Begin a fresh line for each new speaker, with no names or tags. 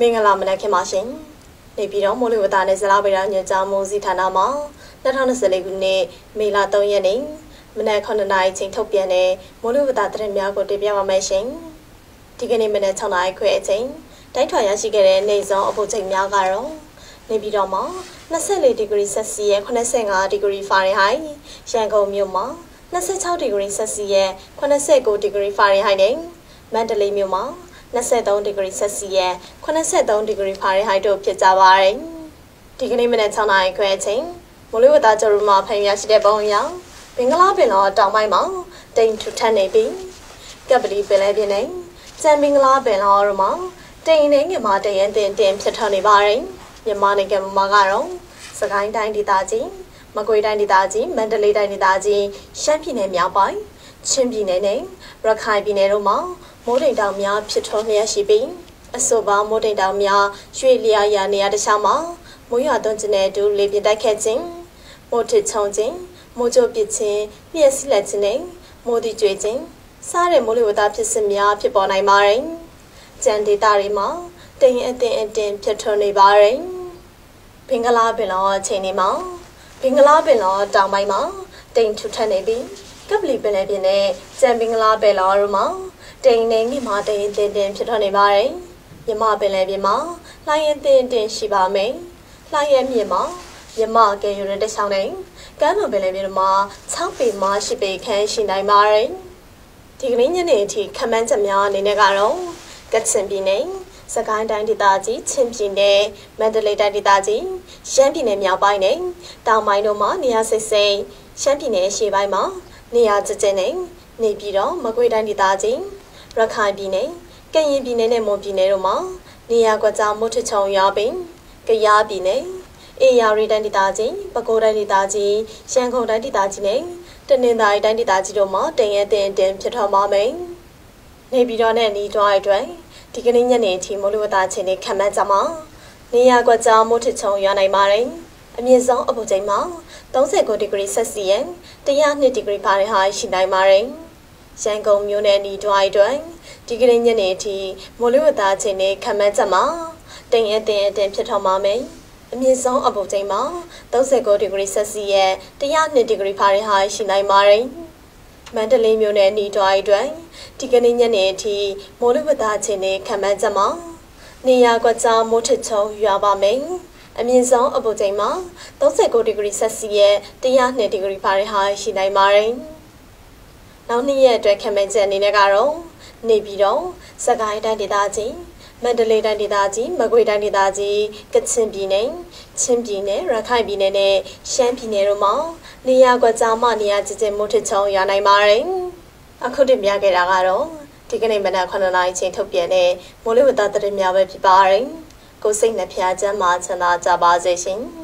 မင်္ဂလာမနက်ခင်းပါရှင်။နေပြည်တော်မိုးလေဝသနဲ့ဇလားဗေဒညွှန်ကြားမှုစီဌာနမှ2024ခုနှစ်မေလ3ရက်နေ့မနက်9:00နာရီချိန်ထုတ်ပြန်တဲ့မိုးလေဝသသတင်းများကိုတင်ပြပါမယ်ရှင်။ဒီကနေ့မနက်6:00နာရီခွဲအချိန်တိုက်ထွာရရှိခဲ့တဲ့နေစုံအပူချိန်များကတော့နေပြည်တော်မှာ24ဒီဂရီဆက်စီရဲ့85ဒီဂရီဖာရင်ဟိုက်ရန်ကုန်မြို့မှာ26ဒီဂရီဆက်စီရဲ့89ဒီဂရီဖာရင်ဟိုက်နဲ့မန္တလေးမြို့မှာ 23ဒီဂရီဆက်စီရဲ့83ဒီဂရီဖာရင်ဟိုက်တို့ဖြစ်ကြပါတယ်။ဒီကနေ့မနက်6နာရီခွဲအချိန်မိုးလေဝသကြိုရမှာဖန်ရရှိတဲ့ပုံအရဘင်္ဂလားပင်လောတောင်ပိုင်းမှာတိမ်ထူထပ်နေပြီးကပ်ပလီပင်လဲပြင်းနေစံဘင်္ဂလားပင်လောတို့မှာတိမ်နေငမှာတရင်တင်တင်ဖြစ်ထွန်းနေပါတယ်။မြန်မာနိုင်ငံမှာကတော့စကိုင်းတိုင်းဒေသကြီးမကွေးတိုင်းဒေသကြီးမန္တလေးတိုင်းဒေသကြီးရှမ်းပြည်နယ်မြောက်ပိုင်းချင်းပြည်နယ်နဲ့ရခိုင်ပြည်နယ်တို့မှာ မိုးတိမ်တောင်များဖြစ်ထွန်းလျက်ရှိပြီးအဆိုပါမိုးတိမ်တောင်များရွှေလျာရာနေရာတခြားမှာမိုးရွာသွန်းခြင်းနဲ့အတူလေပြင်းတိုက်ခတ်ခြင်းမိုးထစ်ချုံခြင်းမိုးကြိုပစ်ခြင်းလျှက်စီးလက်ခြင်းနဲ့မိုးတိကျွေခြင်းစားတဲ့မိုးလေဝသဖြစ်စဉ်များဖြစ်ပေါ်နိုင်ပါတယ်။ကြံဒေတာတွေမှာတိမ်အတင်အတင်ဖြစ်ထွန်းနေပါတယ်။ဘင်္ဂလားပင်လောအချိန်นี้မှာဘင်္ဂလားပင်လောတောင်ပိုင်းမှာတိမ်ထူထပ်နေပြီးကပလီပင်လယ်ပြင်နဲ့ကြံဘင်္ဂလားပင်လောတို့မှာ တိမ်နေငိမှာတိမ်တင်တင်ဖြစ်ထွန်းနေပါတယ်။မြမပင်လယ်ပြင်မှာလှိုင်းရင်တင်တင်ရှိပါမယ်။လှိုင်းရဲ့မြင့်မှာမြမကဲယူရတဲ့ဆောင်နေကမ်းလွန်ပင်လယ်ပြင်မှာ6ပေမှ10ပေခန့်ရှိနိုင်ပါတယ်။ဒီကနေ့ညနေအထိခမန်းချက်များအနေနဲ့ကတော့ကချင်ပြည်နယ်စကိုင်းတိုင်းဒေသကြီးချင်းပြည်နယ်မန္တလေးတိုင်းဒေသကြီးရှမ်းပြည်နယ်မြောက်ပိုင်းနဲ့တောင်ပိုင်းတို့မှာနေရာစိတ်စိတ်ရှမ်းပြည်နယ်ရှေ့ပိုင်းမှာနေရာကျကျနဲ့နေပြည်တော်မကွေးတိုင်းဒေသကြီး ရခိုင်ပြည်နယ်ကရင်ပြည်နယ်နဲ့မွန်ပြည်နယ်တို့မှာနေရာကွက်ကြားမုတ်ထချုံရွာပင်ကယားပြည်နယ်အေရရီတိုင်းဒေသကြီးပဲခူးတိုင်းဒေသကြီးရန်ကုန်တိုင်းဒေသကြီးနဲ့တနင်္သာရီတိုင်းဒေသကြီးတို့မှာတင်ရဲတင်တင်ဖြစ်ထွန်းပါမယ်။နေပြည်တော်နဲ့နီးတွားအတွက်ဒီကနေ့ညနေအထိမိုးလေဝသအခြေအနေခံမှန်းကြမှာနေရာကွက်ကြားမိုးထချုံရွာနိုင်ပါတယ်။အမြင့်ဆုံးအပူချိန်မှာ39ဒီဂရီဆက်စီယန်102ဒီဂရီဖာရင်ဟိုက်ရှိနိုင်ပါတယ်။ ရန်ကုန်မြို့နယ်နီးတွားအတွက်ဒီကနေ့ညနေအထိမိုးလေဝသအခြေအနေခံမှန်းကြမှာတင်ရဲတင်ရဲတင်ဖြစ်ထွန်းပါမယ်။အမြင့်ဆုံးအပူချိန်မှာ39ဒီဂရီဆက်စီယန်102ဒီဂရီဖာရင်ဟိုက်ရှိနိုင်ပါတယ်။မန္တလေးမြို့နယ်နီးတွားအတွက်ဒီကနေ့ညနေအထိမိုးလေဝသအခြေအနေခံမှန်းချက်မှာနေရာကွက်ကြားမိုးထချုံရွာပါမယ်။အမြင့်ဆုံးအပူချိန်မှာ39ဒီဂရီဆက်စီရဲ့102ဒီဂရီဖာရင်ဟိုက်ရှိနိုင်ပါတယ်။ နောက်နှစ်ရက်အတွက်ခံမှန်းချက်အနေနဲ့ကတော့နေပြည်တော်စကိုင်းတိုင်းဒေသကြီးမန္တလေးတိုင်းဒေသကြီးမကွေးတိုင်းဒေသကြီးကချင်ပြည်နယ်ချင်းပြည်နယ်ရခိုင်ပြည်နယ်နဲ့ရှမ်းပြည်နယ်တို့မှာနေရာကွက်ကြားမှနေရာကျကျမိုးထချုံရနိုင်ပါတယ်။အခုတင်ပြခဲ့တာကတော့ဒီကနေ့မနက်9:00နာရီချိန်ထုတ်ပြန်တဲ့မိုးလေဝသသတင်းများပဲဖြစ်ပါတယ်။ကိုစိတ်နှဖျားချမ်းသာချမ်းသာကြပါစေရှင်။